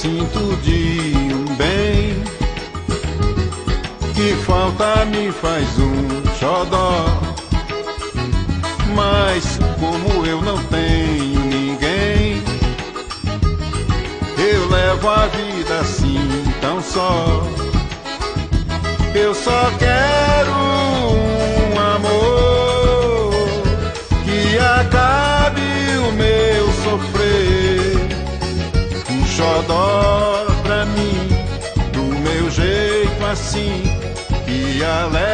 sinto de um bem que falta me faz um xodó. Mas como eu não tenho ninguém, eu levo a vida assim tão só. Eu só quero um amor que acabe xodó pra mim, do meu jeito assim, que alegre